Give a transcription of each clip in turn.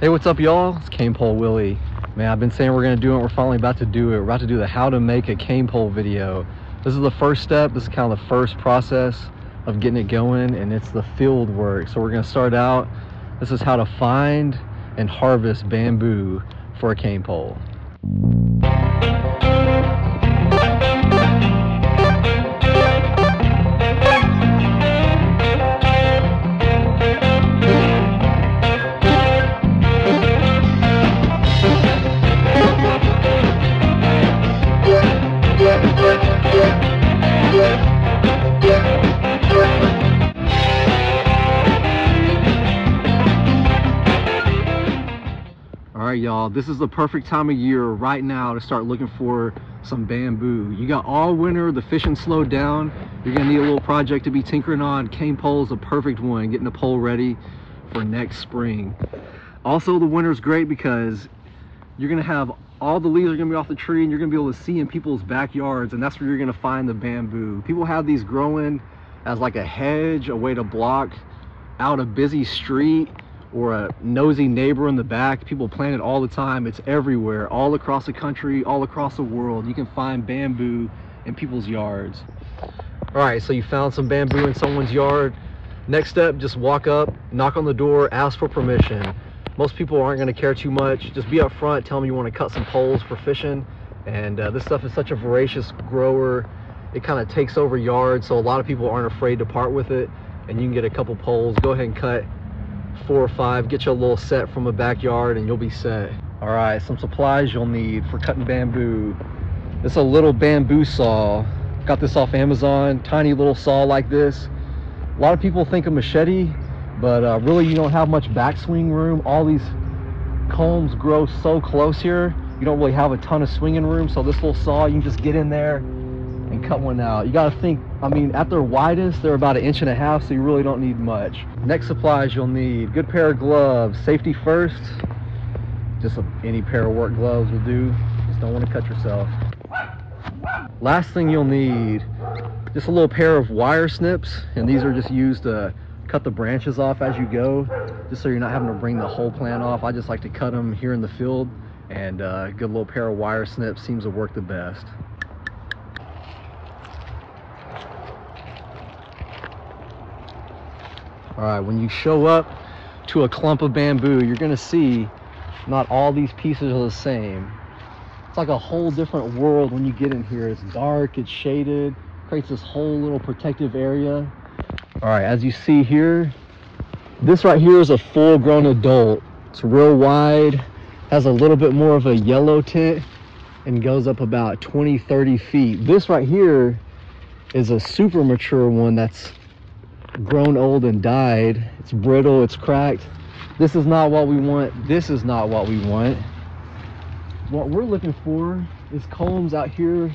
Hey, what's up, y'all? It's Cane Pole Willy. Man, I've been saying we're gonna do it. We're finally about to do it. We're about to do the how to make a cane pole video. This is the first step. This is kind of the first process of getting it going, and it's the field work. So we're gonna start out. This is how to find and harvest bamboo for a cane pole. Y'all, this is the perfect time of year right now to start looking for some bamboo. You got all winter, the fishing slowed down. You're gonna need a little project to be tinkering on. Cane pole is a perfect one, getting the pole ready for next spring. Also, the winter's great because you're gonna have all the leaves are gonna be off the tree and you're gonna be able to see in people's backyards and that's where you're gonna find the bamboo. People have these growing as like a hedge, a way to block out a busy street or a nosy neighbor in the back. People plant it all the time. It's everywhere, all across the country, all across the world. You can find bamboo in people's yards. All right, so you found some bamboo in someone's yard. Next step, just walk up, knock on the door, ask for permission. Most people aren't gonna care too much. Just be up front, tell them you wanna cut some poles for fishing. And uh, this stuff is such a voracious grower. It kind of takes over yards, so a lot of people aren't afraid to part with it. And you can get a couple poles, go ahead and cut four or five, get you a little set from a backyard and you'll be set. All right, some supplies you'll need for cutting bamboo. It's a little bamboo saw. Got this off Amazon, tiny little saw like this. A lot of people think a machete, but uh, really you don't have much backswing room. All these culms grow so close here, you don't really have a ton of swinging room. So this little saw, you can just get in there and cut one out. You gotta think, I mean, at their widest, they're about an inch and a half, so you really don't need much. Next supplies you'll need, good pair of gloves, safety first. Just a, any pair of work gloves will do. Just don't wanna cut yourself. Last thing you'll need, just a little pair of wire snips, and these are just used to cut the branches off as you go, just so you're not having to bring the whole plant off. I just like to cut them here in the field, and uh, a good little pair of wire snips seems to work the best. All right, when you show up to a clump of bamboo, you're gonna see not all these pieces are the same. It's like a whole different world when you get in here. It's dark, it's shaded, creates this whole little protective area. All right, as you see here, this right here is a full grown adult. It's real wide, has a little bit more of a yellow tint and goes up about 20, 30 feet. This right here is a super mature one that's grown old and died. It's brittle, it's cracked. This is not what we want. This is not what we want. What we're looking for is culms out here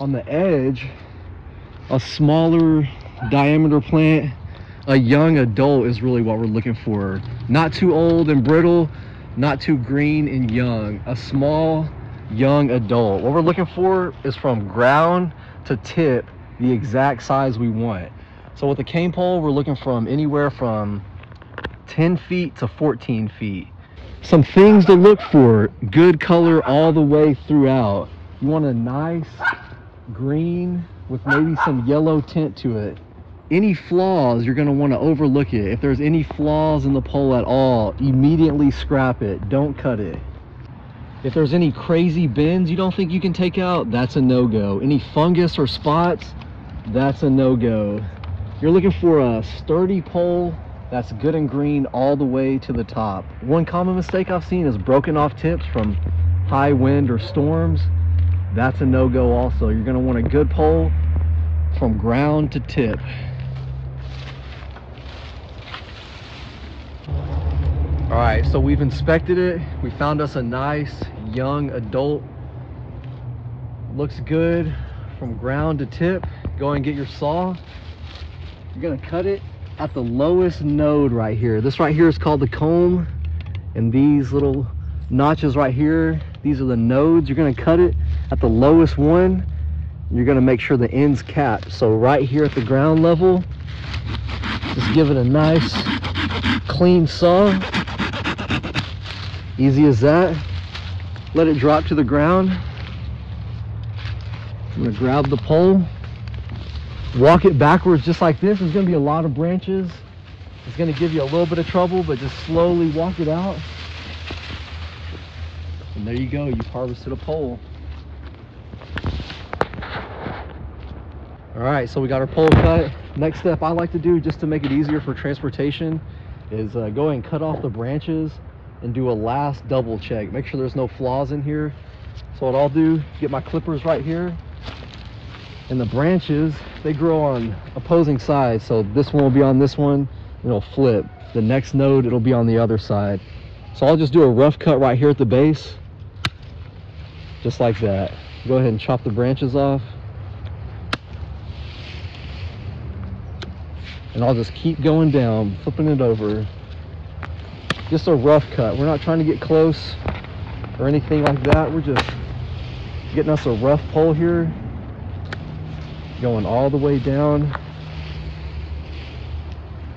on the edge, a smaller diameter plant. A young adult is really what we're looking for. Not too old and brittle, not too green and young. A small, young adult. What we're looking for is from ground to tip, the exact size we want. So with the cane pole, we're looking from anywhere from 10 feet to 14 feet. Some things to look for, good color all the way throughout. You want a nice green with maybe some yellow tint to it. Any flaws, you're gonna wanna overlook it. If there's any flaws in the pole at all, immediately scrap it, don't cut it. If there's any crazy bends you don't think you can take out, that's a no-go. Any fungus or spots, that's a no-go. You're looking for a sturdy pole that's good and green all the way to the top. One common mistake I've seen is broken off tips from high wind or storms. That's a no-go also. You're gonna want a good pole from ground to tip. All right, so we've inspected it. We found us a nice young adult. Looks good from ground to tip. Go and get your saw. You're gonna cut it at the lowest node right here. This right here is called the culm. And these little notches right here, these are the nodes. You're gonna cut it at the lowest one. You're gonna make sure the end's capped. So right here at the ground level, just give it a nice clean saw. Easy as that. Let it drop to the ground. I'm gonna grab the pole, walk it backwards just like this. There's gonna be a lot of branches. It's gonna give you a little bit of trouble, but just slowly walk it out. And there you go, you've harvested a pole. All right, so we got our pole cut. Next step I like to do just to make it easier for transportation is uh, go and cut off the branches and do a last double check. Make sure there's no flaws in here. So what I'll do, get my clippers right here. And the branches, they grow on opposing sides. So this one will be on this one, it'll flip. The next node, it'll be on the other side. So I'll just do a rough cut right here at the base, just like that. Go ahead and chop the branches off. and I'll just keep going down, flipping it over. Just a rough cut. We're not trying to get close or anything like that. We're just getting us a rough pole here, going all the way down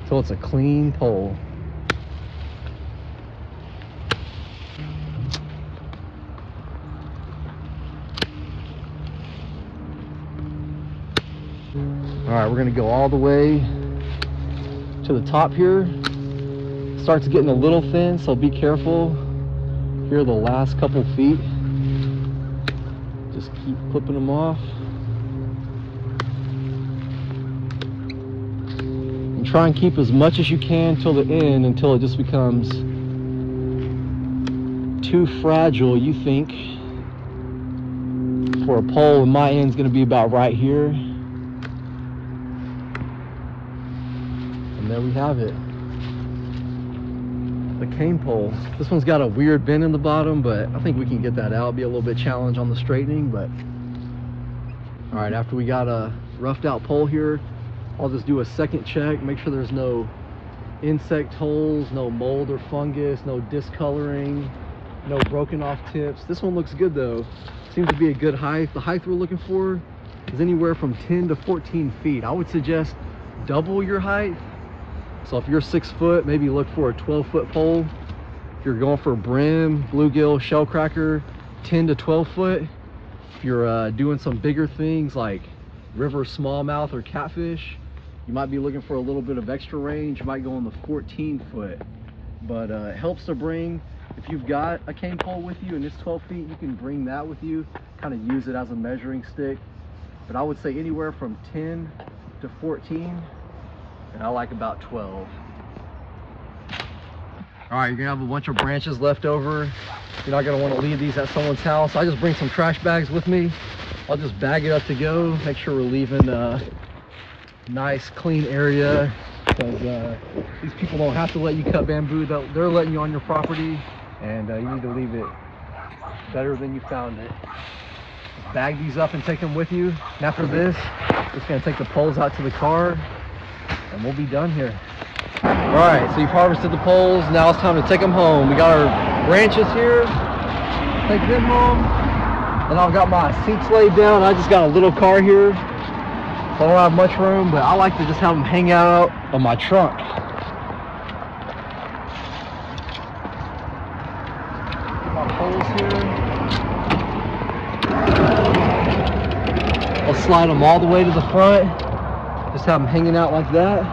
until it's a clean pole. All right, we're gonna go all the way to the top here. Starts getting a little thin so be careful. Here the last couple feet. Just keep clipping them off try and keep as much as you can till the end until it just becomes too fragile you think for a pole and my end's going to be about right here And there we have it. The cane pole. This one's got a weird bend in the bottom, but I think we can get that out. Be a little bit challenge on the straightening, but all right, after we got a roughed out pole here, I'll just do a second check, make sure there's no insect holes, no mold or fungus, no discoloring, no broken off tips. This one looks good though. Seems to be a good height. The height we're looking for is anywhere from 10 to 14 feet. I would suggest double your height so if you're six foot, maybe look for a 12 foot pole. If you're going for brim, bluegill, shellcracker, 10 to 12 foot. If you're uh, doing some bigger things like river smallmouth or catfish, you might be looking for a little bit of extra range. You might go on the 14 foot. But uh, it helps to bring, if you've got a cane pole with you and it's 12 feet, you can bring that with you, kind of use it as a measuring stick. But I would say anywhere from 10 to 14 and I like about 12. All right, you're gonna have a bunch of branches left over. You're not gonna wanna leave these at someone's house. I just bring some trash bags with me. I'll just bag it up to go. Make sure we're leaving a nice, clean area because uh, these people don't have to let you cut bamboo. They're letting you on your property and uh, you need to leave it better than you found it. bag these up and take them with you. And after this, just gonna take the poles out to the car and we'll be done here. All right, so you've harvested the poles. Now it's time to take them home. We got our branches here. Take them home. And I've got my seats laid down. I just got a little car here. Don't have much room, but I like to just have them hang out on my trunk. My poles here. I'll slide them all the way to the front. Just have them hanging out like that.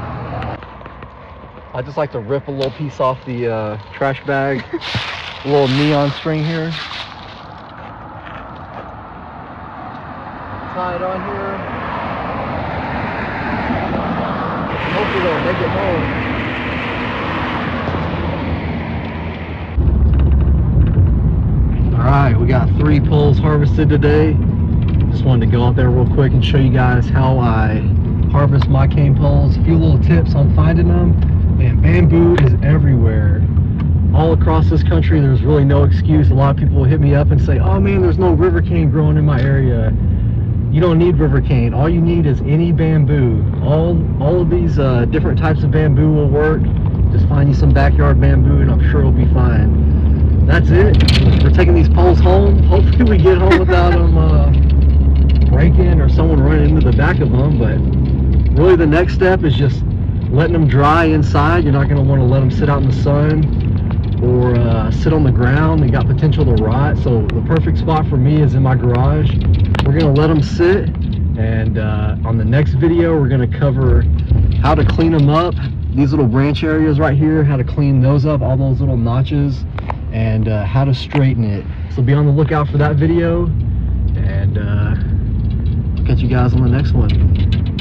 I just like to rip a little piece off the uh, trash bag. a little neon string here. Tie it on here. Hopefully they'll make it home. All right, we got three poles harvested today. Just wanted to go out there real quick and show you guys how I harvest my cane poles. A few little tips on finding them. And bamboo is everywhere. All across this country, there's really no excuse. A lot of people will hit me up and say, oh man, there's no river cane growing in my area. You don't need river cane. All you need is any bamboo. All, all of these uh, different types of bamboo will work. Just find you some backyard bamboo and I'm sure it'll be fine. That's it. We're taking these poles home. Hopefully we get home without them uh, breaking or someone running into the back of them, but really the next step is just letting them dry inside. You're not going to want to let them sit out in the sun or uh, sit on the ground. They got potential to rot. So the perfect spot for me is in my garage. We're gonna let them sit. And uh, on the next video, we're gonna cover how to clean them up. These little branch areas right here, how to clean those up, all those little notches, and uh, how to straighten it. So be on the lookout for that video. And uh, catch you guys on the next one.